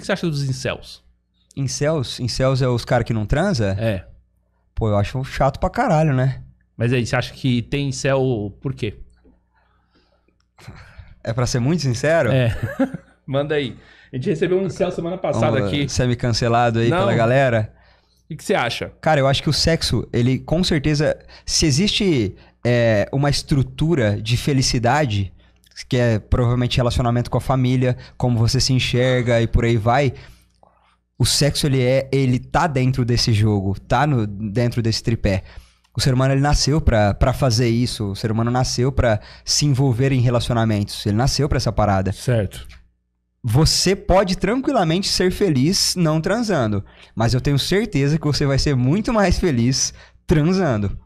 que você acha dos incels? Incels? Incels é os caras que não transa? É. Pô, eu acho chato pra caralho, né? Mas aí, você acha que tem incel por quê? É pra ser muito sincero? É. Manda aí. A gente recebeu um incel semana passada Vamos aqui. Semi-cancelado aí Não. pela galera. O que você acha? Cara, eu acho que o sexo, ele com certeza. Se existe é, uma estrutura de felicidade, que é provavelmente relacionamento com a família, como você se enxerga e por aí vai. O sexo, ele é. Ele tá dentro desse jogo, tá no, dentro desse tripé. O ser humano, ele nasceu pra fazer isso. O ser humano nasceu pra se envolver em relacionamentos. Ele nasceu pra essa parada. Certo. Você pode tranquilamente ser feliz não transando, mas eu tenho certeza que você vai ser muito mais feliz transando.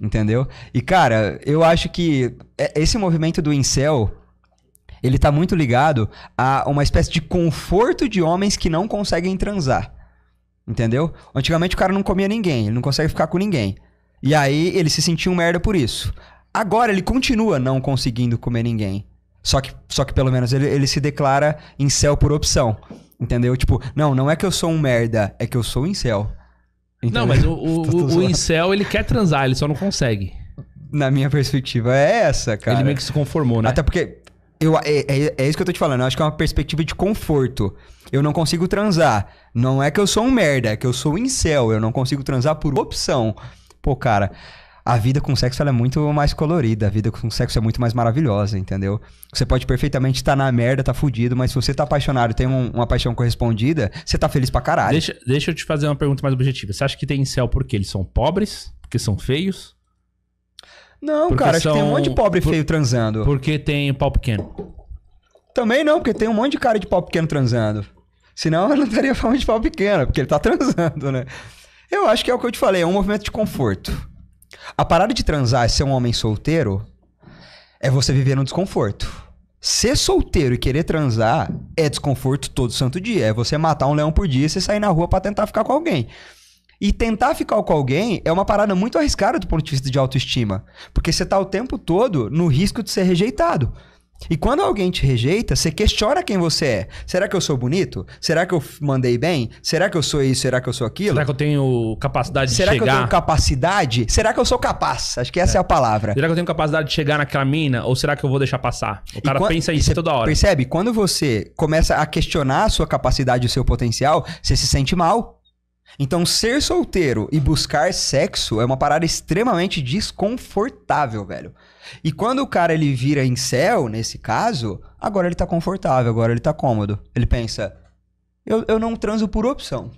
Entendeu? E cara, eu acho que é- esse movimento do incel, ele tá muito ligado a uma espécie de conforto de homens que não conseguem transar. Entendeu? Antigamente o cara não comia ninguém, ele não consegue ficar com ninguém. E aí ele se sentia um merda por isso. Agora ele continua não conseguindo comer ninguém. Só que, só que pelo menos ele, ele se declara incel por opção. Entendeu? Tipo, não, não é que eu sou um merda, é que eu sou incel. Não, Entendeu? mas o, tô o- o incel, ele quer transar, ele só não consegue. Na minha perspectiva é essa, cara. Ele meio que se conformou, né? Até porque eu, é, é, é isso que eu tô te falando. Eu acho que é uma perspectiva de conforto. Eu não consigo transar. Não é que eu sou um merda, é que eu sou um incel. Eu não consigo transar por opção. Pô, cara, a vida com sexo é muito mais colorida. A vida com sexo é muito mais maravilhosa, entendeu? Você pode perfeitamente estar na merda, tá fudido, mas se você tá apaixonado e tem um- uma paixão correspondida, você tá feliz pra caralho. Deixa, deixa eu te fazer uma pergunta mais objetiva. Você acha que tem incel porque eles são pobres? Porque são feios? Não, Porque cara, acho que tem um são- monte de pobre por- feio transando. Porque tem pau pequeno? Também não, porque tem um monte de cara de pau pequeno transando. Senão eu não teria fama de pau pequeno, porque ele tá transando, né? Eu acho que é o que eu te falei, é um movimento de conforto. A parada de transar e ser um homem solteiro é você viver no desconforto. Ser solteiro e querer transar é desconforto todo santo dia. É você matar um leão por dia e você sair na rua pra tentar ficar com alguém. E tentar ficar com alguém é uma parada muito arriscada do ponto de vista de autoestima. Porque você tá o tempo todo no risco de ser rejeitado. E quando alguém te rejeita, você questiona quem você é. Será que eu sou bonito? Será que eu mandei bem? Será que eu sou isso? Será que eu sou aquilo? Será que eu tenho capacidade Será de que eu chegar? tenho capacidade? Será que eu sou capaz? Acho que essa é, a palavra. Será que eu tenho capacidade de chegar naquela mina? Ou será que eu vou deixar passar? O cara E quan- pensa isso toda hora. Percebe? Quando você começa a questionar a sua capacidade e o seu potencial, você se sente mal. Então, ser solteiro e buscar sexo é uma parada extremamente desconfortável, velho. E quando o cara ele vira incel, nesse caso, agora ele tá confortável, agora ele tá cômodo. Ele pensa, eu, eu não transo por opção.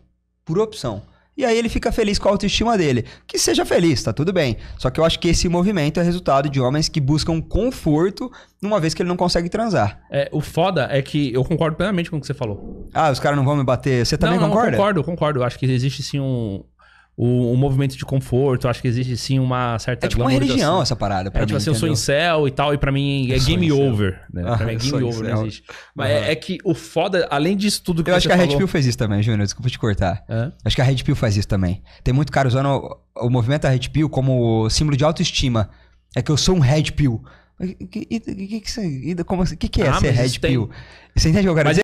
Por opção. E aí ele fica feliz com a autoestima dele. Que seja feliz, tá tudo bem. Só que eu acho que esse movimento é resultado de homens que buscam conforto numa vez que ele não consegue transar. É, o foda é que eu concordo plenamente com o que você falou. Ah, os caras não vão me bater. Você também não, não, concorda? Eu concordo, eu concordo. Eu acho que existe sim um, um, um movimento de conforto. Eu acho que existe sim uma certa É tipo uma religião essa parada pra É mim, tipo assim, eu sou entendeu? incel e tal, e pra mim é game over. Né? Ah, pra mim é game over, não existe. Mas é, é que o foda, além disso tudo que Eu acho que a Red. Pill fez isso também, Júnior. Desculpa te cortar. Acho que a Red Pill faz isso também. Tem muito cara usando o, o movimento da Red Pill como símbolo de autoestima. É que eu sou um Red Pill. O que, que, que, que, que, como- que que é Ah, ser Red tem- Pill? Você entende o que eu quero dizer?